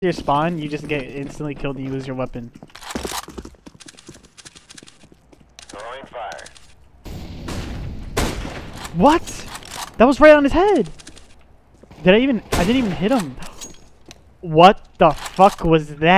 your spawn, you just get instantly killed and you lose your weapon. Throwing fire. What? That was right on his head. Did I even? I didn't even hit him. What the fuck was that?